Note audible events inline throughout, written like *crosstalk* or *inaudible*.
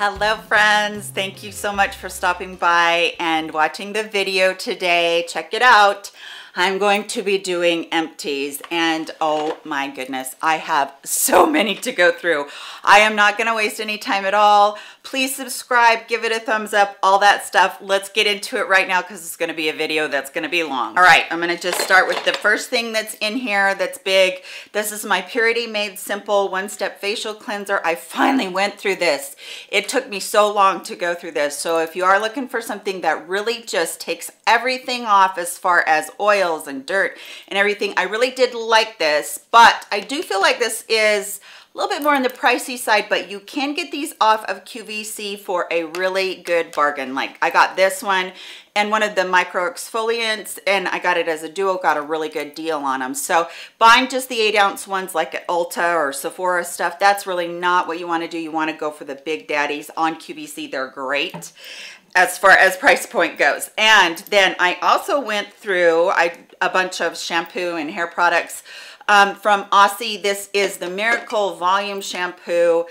Hello friends, thank you so much for stopping by and watching the video today. Check it out. I'm going to be doing empties and oh my goodness, I have so *laughs* many to go through. I am not gonna waste any time at all. Please subscribe, give it a thumbs up, all that stuff. Let's get into it right now because it's gonna be a video that's gonna be long. All right, I'm gonna just start with the first thing that's in here that's big. This is my Purity Made Simple One-Step Facial Cleanser. I finally went through this. It took me so long to go through this. So if you are looking for something that really just takes everything off as far as oil oils and dirt and everything. I really did like this, but I do feel like this is a little bit more on the pricey side, but you can get these off of QVC for a really good bargain. Like I got this one and one of the micro exfoliants and I got it as a duo, got a really good deal on them. So buying just the eight ounce ones like at Ulta or Sephora stuff, that's really not what you wanna do. You wanna go for the big daddies on QVC, they're great as far as price point goes. And then I also went through I, a bunch of shampoo and hair products um, from Aussie. This is the Miracle Volume Shampoo.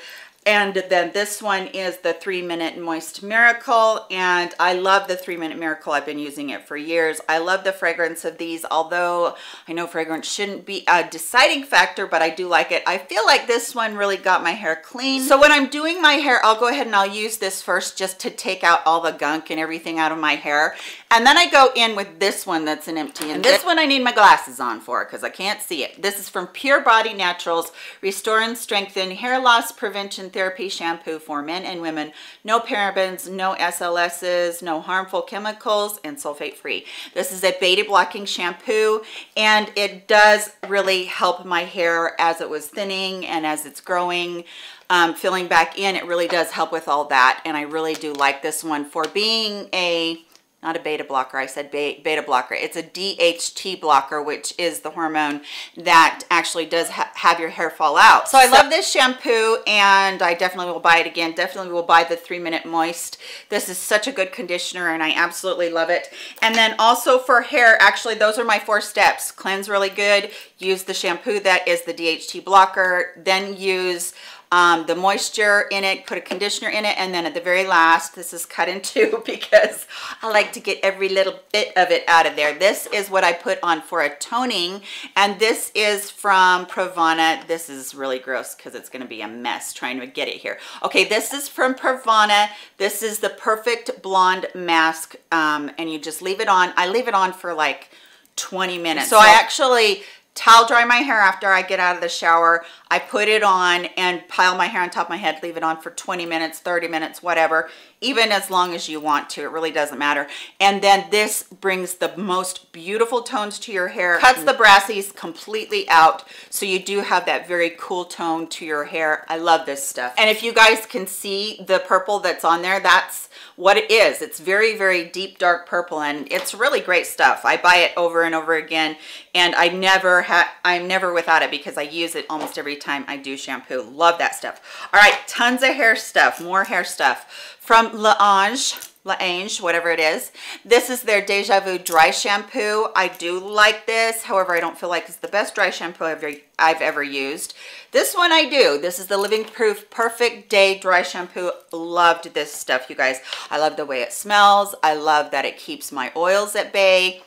And then this one is the three minute moist miracle. And I love the three minute miracle. I've been using it for years. I love the fragrance of these, although I know fragrance shouldn't be a deciding factor, but I do like it. I feel like this one really got my hair clean. So when I'm doing my hair, I'll go ahead and I'll use this first just to take out all the gunk and everything out of my hair. And then I go in with this one that's an empty. And this one I need my glasses on for because I can't see it. This is from Pure Body Naturals, Restore and Strengthen Hair Loss Prevention therapy shampoo for men and women. No parabens, no SLSs, no harmful chemicals, and sulfate free. This is a beta blocking shampoo and it does really help my hair as it was thinning and as it's growing. Um, filling back in, it really does help with all that. And I really do like this one for being a not a beta blocker, I said beta blocker. It's a DHT blocker, which is the hormone that actually does ha have your hair fall out. So I love this shampoo and I definitely will buy it again. Definitely will buy the three minute moist. This is such a good conditioner and I absolutely love it. And then also for hair, actually those are my four steps. Cleanse really good, use the shampoo that is the DHT blocker, then use um, the moisture in it, put a conditioner in it, and then at the very last, this is cut in *laughs* two because I like to get every little bit of it out of there. This is what I put on for a toning, and this is from Pravana. This is really gross because it's going to be a mess trying to get it here. Okay, this is from Pravana. This is the Perfect Blonde Mask, um, and you just leave it on. I leave it on for like 20 minutes. So, so I actually towel dry my hair after I get out of the shower. I put it on and pile my hair on top of my head, leave it on for 20 minutes, 30 minutes, whatever, even as long as you want to. It really doesn't matter. And then this brings the most beautiful tones to your hair, cuts the brassies completely out. So you do have that very cool tone to your hair. I love this stuff. And if you guys can see the purple that's on there, that's what it is. It's very, very deep, dark purple, and it's really great stuff. I buy it over and over again, and I never had, I'm never without it because I use it almost every time I do shampoo. Love that stuff. All right, tons of hair stuff, more hair stuff. From L'Ange, L'Ange, whatever it is. This is their Deja Vu Dry Shampoo. I do like this. However, I don't feel like it's the best dry shampoo I've ever, I've ever used. This one I do. This is the Living Proof Perfect Day Dry Shampoo. Loved this stuff, you guys. I love the way it smells. I love that it keeps my oils at bay.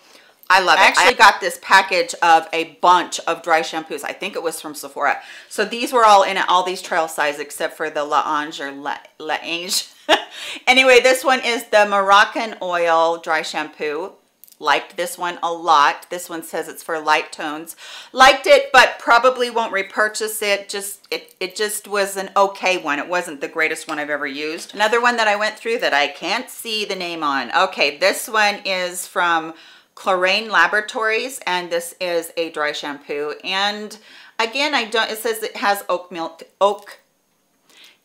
I love it. I actually got this package of a bunch of dry shampoos. I think it was from Sephora. So these were all in all these trail size except for the L'Ange or L'Ange. *laughs* anyway, this one is the Moroccan Oil Dry Shampoo. Liked this one a lot. This one says it's for light tones. Liked it, but probably won't repurchase it. Just it, it just was an okay one. It wasn't the greatest one I've ever used. Another one that I went through that I can't see the name on. Okay, this one is from Klorane Laboratories, and this is a dry shampoo. And again, I don't, it says it has oat milk, oak,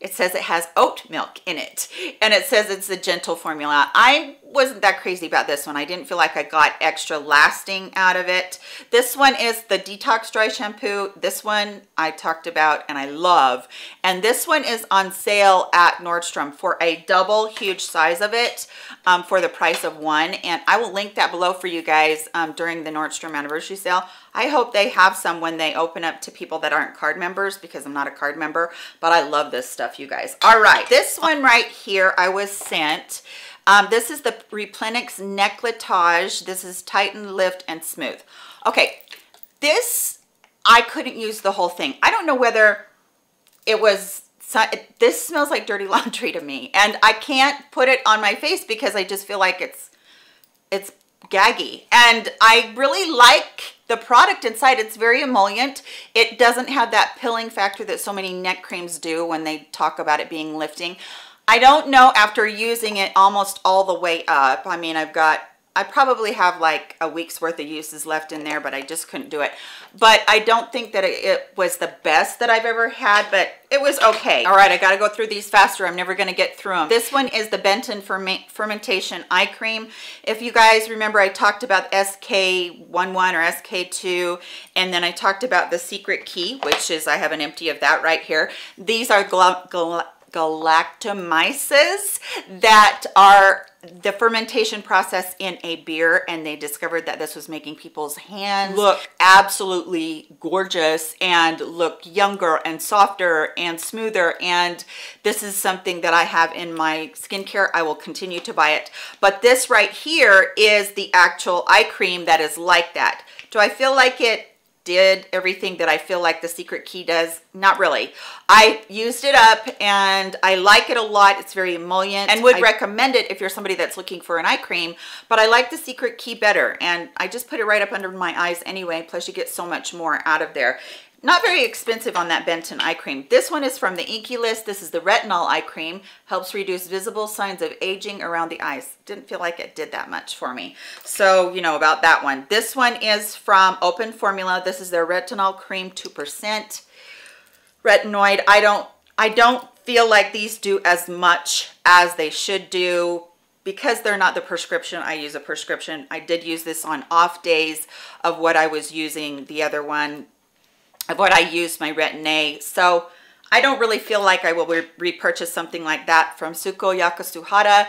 it says it has oat milk in it. And it says it's a gentle formula. I wasn't that crazy about this one. I didn't feel like I got extra lasting out of it. This one is the Detox Dry Shampoo. This one I talked about and I love. And this one is on sale at Nordstrom for a double huge size of it um, for the price of one. And I will link that below for you guys um, during the Nordstrom anniversary sale. I hope they have some when they open up to people that aren't card members because I'm not a card member, but I love this stuff, you guys. All right, this one right here I was sent. Um, this is the Replenix Necklatage. This is Tighten, Lift, and Smooth. Okay, this, I couldn't use the whole thing. I don't know whether it was this smells like dirty *laughs* laundry to me and I can't put it on my face because I just feel like it's it's gaggy and I really like the product inside it's very emollient. It doesn't have that pilling factor that so many neck creams do when they talk about it being lifting. I don't know after using it almost all the way up I mean I've got I probably have like a week's worth of uses left in there, but I just couldn't do it. But I don't think that it, was the best that I've ever had, but it was okay. All right, I gotta go through these faster. I'm never gonna get through them. This one is the Benton Fermentation Eye Cream. If you guys remember, I talked about SK11 or SK2, and then I talked about the Secret Key, which is, I have an empty of that right here. These are galactomyces that are the fermentation process in a beer and they discovered that this was making people's hands look. absolutely gorgeous and look younger and softer and smoother and this is something that I have in my skincare. I will continue to buy it. But this right here is the actual eye cream that is like that. Do I feel like it did everything that I feel like the secret key does? Not really. I used it up and I like it a lot. It's very emollient and would I, recommend it if you're somebody that's looking for an eye cream, but I like the secret key better. And I just put it right up under my eyes anyway. Plus you get so much more out of there. Not very expensive on that Benton eye cream. This one is from the INKEY List. This is the retinol eye cream. Helps reduce visible signs of aging around the eyes. Didn't feel like it did that much for me. So, you know about that one. This one is from Open Formula. This is their retinol cream 2%. Retinoid. I don't, I don't feel like these do as much as they should do because they're not the prescription, I use a prescription. I did use this on off days of what I was using the other one of what I use my Retin-A. So I don't really feel like I will re repurchase something like that from Sukoyaka Suhada.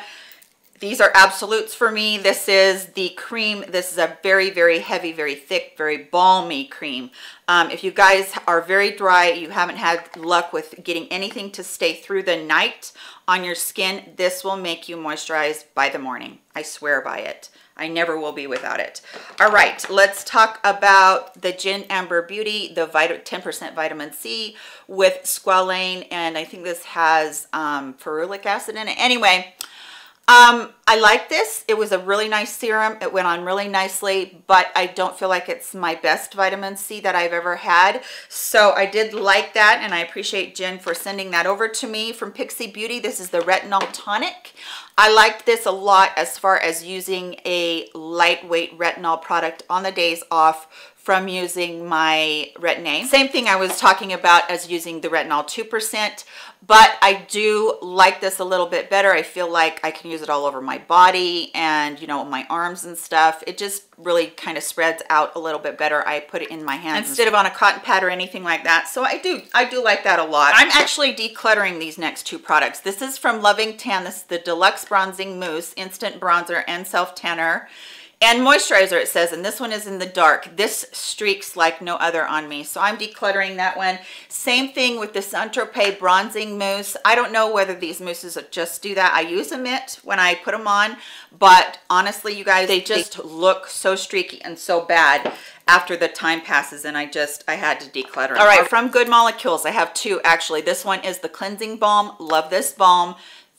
These are absolutes for me. This is the cream. This is a very, very heavy, very thick, very balmy cream. Um, if you guys are very dry, you haven't had luck with getting anything to stay through the night on your skin, this will make you moisturize by the morning. I swear by it. I never will be without it. All right, let's talk about the Gin Amber Beauty, the 10% vitamin C with squalane, and I think this has um, ferulic acid in it. Anyway, um, I like this. It was a really nice serum. It went on really nicely, but I don't feel like it's my best vitamin C that I've ever had. So I did like that, and I appreciate Jen for sending that over to me from Pixi Beauty. This is the Retinol Tonic. I liked this a lot as far as using a lightweight retinol product on the days off from using my Retin-A. Same thing I was talking about as using the Retinol 2%, but I do like this a little bit better. I feel like I can use it all over my body and, you know, my arms and stuff. It just really kind of spreads out a little bit better. I put it in my hand instead of on a cotton pad or anything like that. So I do, I do like that a lot. I'm actually decluttering these next two products. This is from Loving Tan. This is the Deluxe Bronzing Mousse, Instant Bronzer and Self Tanner and moisturizer it says and this one is in the dark. This streaks like no other on me. So i'm decluttering that one. Same thing with the Saint-Tropez bronzing mousse. I don't know whether these mousses just do that. I use a mitt when i put them on but honestly you guys they just look so streaky and so bad after the time passes and I just I had to declutter all right. From good molecules I have two actually. This one is the cleansing balm. Love this balm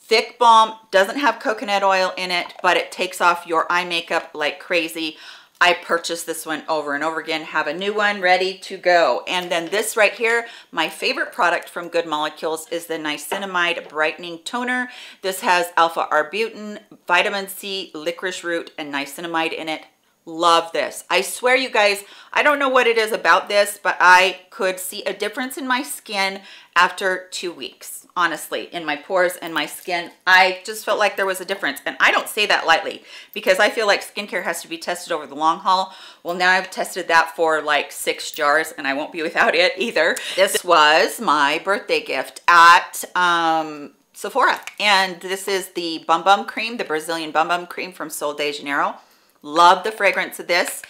Thick balm, doesn't have coconut oil in it, but it takes off your eye makeup like crazy. I purchased this one over and over again, have a new one ready to go. And then this right here, my favorite product from Good Molecules is the Niacinamide Brightening Toner. This has alpha arbutin, vitamin C, licorice root, and niacinamide in it. Love this. I swear you guys, I don't know what it is about this, but I could see a difference in my skin after two weeks, honestly, in my pores and my skin. I just felt like there was a difference. And I don't say that lightly because I feel like skincare has to be tested over the long haul. Well, now I've tested that for like six jars and I won't be *laughs* without it either. This was my birthday gift at um, Sephora. And this is the Bum Bum Cream, the Brazilian Bum Bum Cream from Sol de Janeiro. Love the fragrance of this.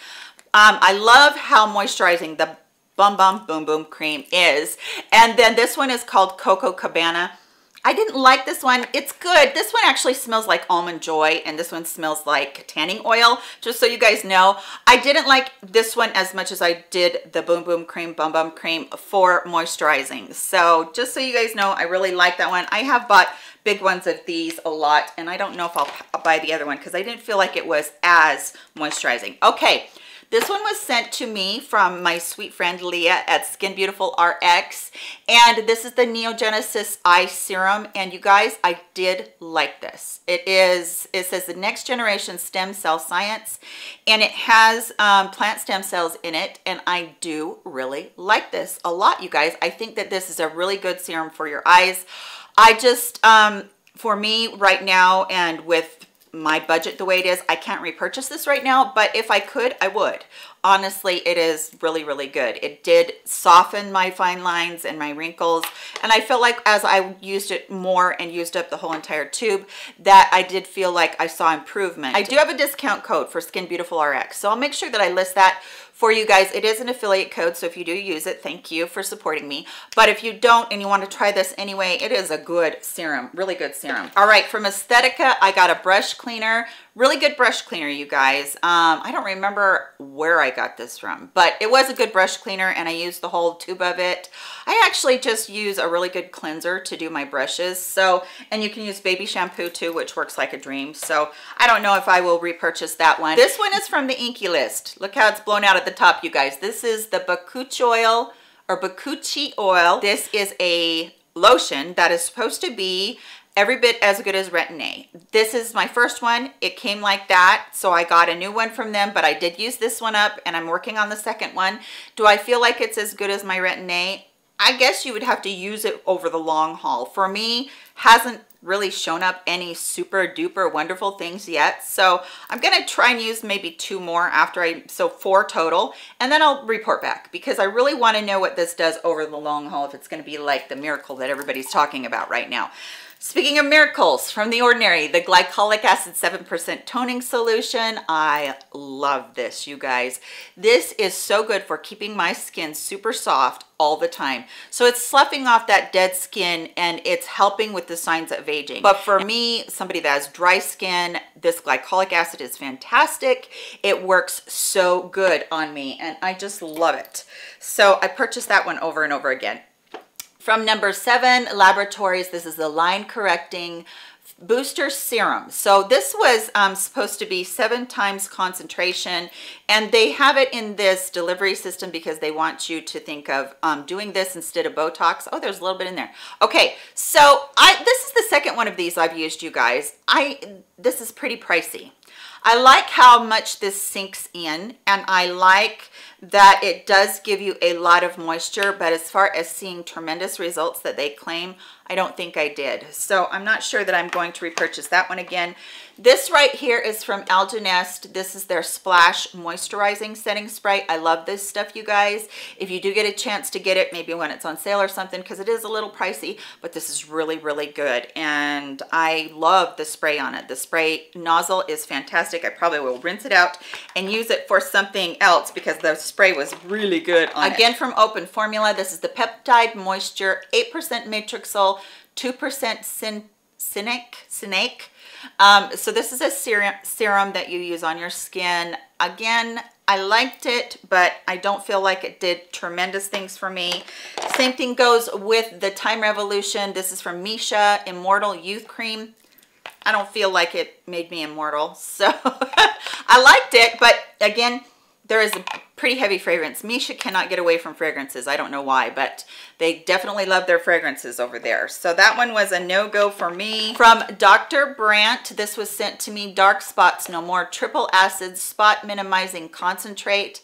Um, I love how moisturizing the Bum Bum Boom Boom Cream is. And then this one is called Coco Cabana. I didn't like this one. It's good. This one actually smells like Almond Joy and this one smells like tanning oil, just so you guys know. I didn't like this one as much as I did the Boom Boom Cream, Bum Bum Cream for moisturizing. So just so you guys know, I really like that one. I have bought big ones of these a lot and I don't know if I'll buy the other one because I didn't feel like it was as moisturizing. Okay, this one was sent to me from my sweet friend Leah at Skin Beautiful RX. And this is the Neogenesis Eye Serum. And you guys, I did like this. It is, it says the next generation stem cell science. And it has um, plant stem cells in it. And I do really like this a lot, you guys. I think that this is a really good serum for your eyes. I just, um, for me right now and with my budget the way it is, I can't repurchase this right now, but if I could, I would. Honestly, it is really, really good. It did soften my fine lines and my wrinkles, and I feel like as I used it more and used up the whole entire tube, that I did feel like I saw improvement. I do have a discount code for Skin Beautiful RX, so I'll make sure that I list that for you guys. It is an affiliate code, so if you do use it, thank you for supporting me. But if you don't and you want to try this anyway, it is a good serum, really good serum. All right, from Aesthetica, I got a brush cleaner Really good brush cleaner, you guys. Um, I don't remember where I got this from, but it was a good brush cleaner and I used the whole tube of it. I actually just use a really good cleanser to do my brushes. So, and you can use baby shampoo too, which works like a dream. So I don't know if I will repurchase that one. This one is from the INKEY List. Look how it's blown out at the top, you guys. This is the Bakuchi oil or Bakuchi oil. This is a lotion that is supposed to be every bit as good as Retin-A. This is my first one. It came like that, so I got a new one from them, but I did use this one up and I'm working on the second one. Do I feel like it's as good as my Retin-A? I guess you would have to use it over the long haul. For me, hasn't really shown up any super duper wonderful things yet. So I'm gonna try and use maybe two more after I, so four total, and then I'll report back because I really wanna know what this does over the long haul if it's gonna be like the miracle that everybody's talking about right now. Speaking of miracles from the ordinary, the glycolic acid 7% toning solution. I love this, you guys. This is so good for keeping my skin super soft all the time. So it's sloughing off that dead skin and it's helping with the signs of aging. But for me, somebody that has dry skin, this glycolic acid is fantastic. It works so good on me and I just love it. So I purchased that one over and over again. From number seven, Laboratories, this is the line correcting booster serum. So this was um, supposed to be seven times concentration and they have it in this delivery system because they want you to think of um, doing this instead of Botox. Oh, there's a little bit in there. Okay, so I this is the second one of these I've used, you guys. I This is pretty pricey. I like how much this sinks in and I like that it does give you a lot of moisture, but as far as seeing tremendous results that they claim, I don't think I did. So I'm not sure that I'm going to repurchase that one again. This right here is from Algenist. This is their Splash Moisturizing Setting Spray. I love this stuff, you guys. If you do get a chance to get it, maybe when it's on sale or something, because it is a little pricey, but this is really, really good. And I love the spray on it. The spray nozzle is fantastic. I probably will rinse it out and use it for something else because the spray was really good Again, it. from Open Formula, this is the Peptide Moisture 8% Matrixyl, 2% Sin Cynic, Cynic, um, so this is a serum, serum that you use on your skin. Again, I liked it, but I don't feel like it did tremendous things for me. Same thing goes with the Time Revolution. This is from Missha Immortal Youth Cream. I don't feel like it made me immortal. So *laughs* I liked it, but again, there is a pretty heavy fragrance. Missha cannot get away from fragrances. I don't know why, but they definitely love their fragrances over there. So that one was a no-go for me. From Dr. Brandt, this was sent to me, Dark Spots No More Triple Acid Spot Minimizing Concentrate.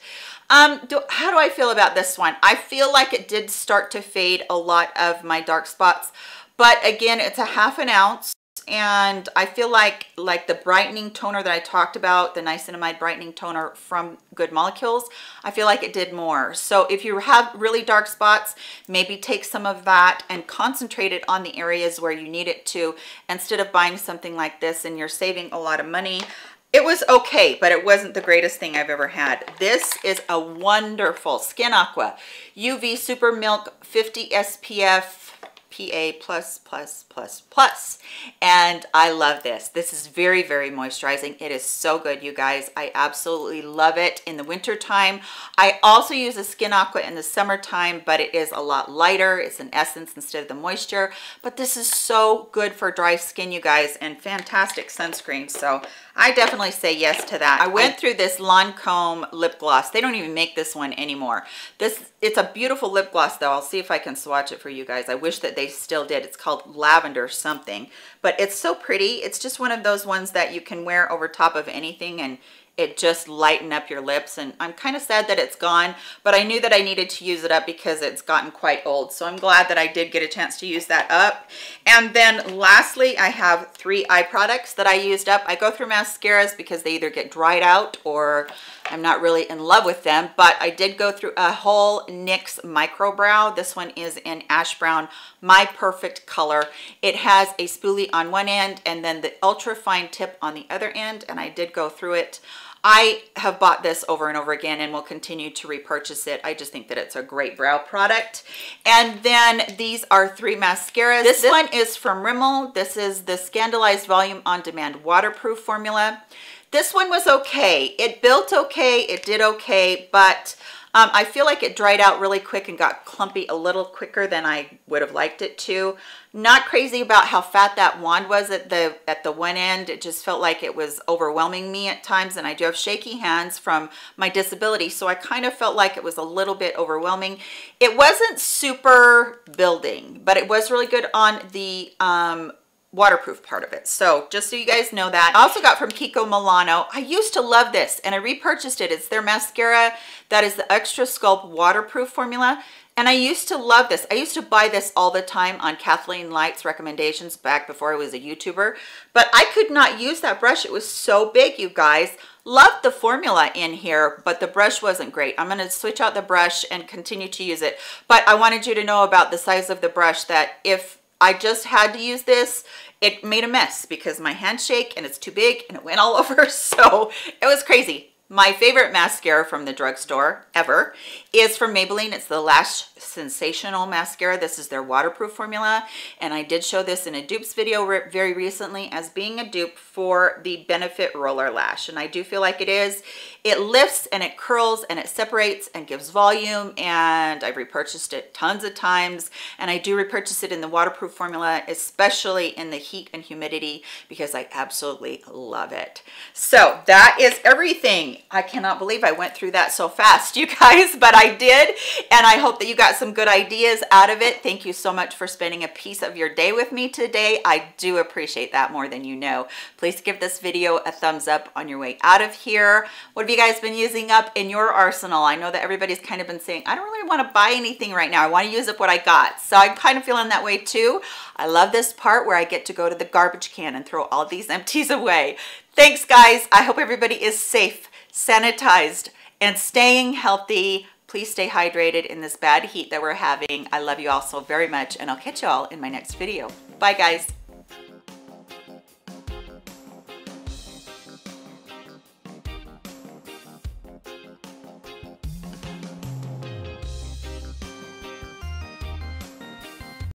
Um, do, how do I feel about this one? I feel like it did start to fade a lot of my dark spots, but again, it's a half an ounce and I feel like like the brightening toner that I talked about, the niacinamide brightening toner from Good Molecules, I feel like it did more. So if you have really dark spots, maybe take some of that and concentrate it on the areas where you need it to instead of buying something like this and you're saving a lot of money. It was okay, but it wasn't the greatest thing I've ever had. This is a wonderful Skin Aqua UV Super Milk 50 SPF PA plus plus plus plus. And I love this. This is very very moisturizing. It is so good you guys. I absolutely love it in the winter time. I also use a skin aqua in the summertime but it is a lot lighter. It's an essence instead of the moisture. But this is so good for dry skin you guys and fantastic sunscreen. So I definitely say yes to that. I went through this Lancome lip gloss. They don't even make this one anymore. This It's a beautiful lip gloss though. I'll see if I can swatch it for you guys. I wish that they still did. It's called Lavender something, but it's so pretty. It's just one of those ones that you can wear over top of anything and it just lighten up your lips and I'm kind of sad that it's gone but I knew that I needed to use it up because it's gotten quite old so I'm glad that I did get a chance to use that up. And then lastly I have three eye products that I used up. I go through mascaras because they either get dried out or I'm not really in love with them but I did go through a whole NYX micro brow this one is in ash brown my perfect color. It has a spoolie on one end and then the ultra fine tip on the other end and I did go through it I have bought this over and over again and will continue to repurchase it. I just think that it's a great brow product. And then these are three mascaras. This, this one is from Rimmel. This is the Scandalized Volume On Demand Waterproof Formula. This one was okay. It built okay. It did okay, but um, I feel like it dried out really quick and got clumpy a little quicker than I would have liked it to. Not crazy about how fat that wand was at the at the one end. It just felt like it was overwhelming me at times and I do have shaky hands from my disability. So I kind of felt like it was a little bit overwhelming. It wasn't super building, but it was really good on the um, waterproof part of it. So just so you guys know that. I also got from Kiko Milano. I used to love this and I repurchased it. It's their mascara that is the Extra Sculpt waterproof formula. And I used to love this. I used to buy this all the time on Kathleen Light's recommendations back before I was a YouTuber. But I could not use that brush. It was so big, you guys. Loved the formula in here, but the brush wasn't great. I'm going to switch out the brush and continue to use it. But I wanted you to know about the size of the brush that if I just had to use this. It made a mess because my handshake and it's too big and it went all *laughs* over. So it was crazy. My favorite mascara from the drugstore ever is from Maybelline. It's the Lash Sensational Mascara. This is their waterproof formula. And I did show this in a dupes video re very recently as being a dupe for the Benefit Roller Lash. And I do feel like it is. It lifts and it curls and it separates and gives volume. And I've repurchased it tons of times. And I do repurchase it in the waterproof formula, especially in the heat and humidity because I absolutely love it. So that is everything I cannot believe I went through that so fast, *laughs* you guys, but I did. And I hope that you some good ideas out of it. Thank you so much for spending a piece of your day with me today. I do appreciate that more than you know. Please give this video a thumbs up on your way out of here. What have you guys been using up in your arsenal? I know that everybody's kind of been saying, I don't really want to buy anything right now. I want to use up what I got. So I'm kind of feeling that way too. I love this part where I get to go to the garbage can and throw all these *laughs* empties away. Thanks, guys. I hope everybody is safe sanitized, and staying healthy. Please stay hydrated in this bad heat that we're having. I love you all so very much, and I'll catch you all in my next video. Bye, guys.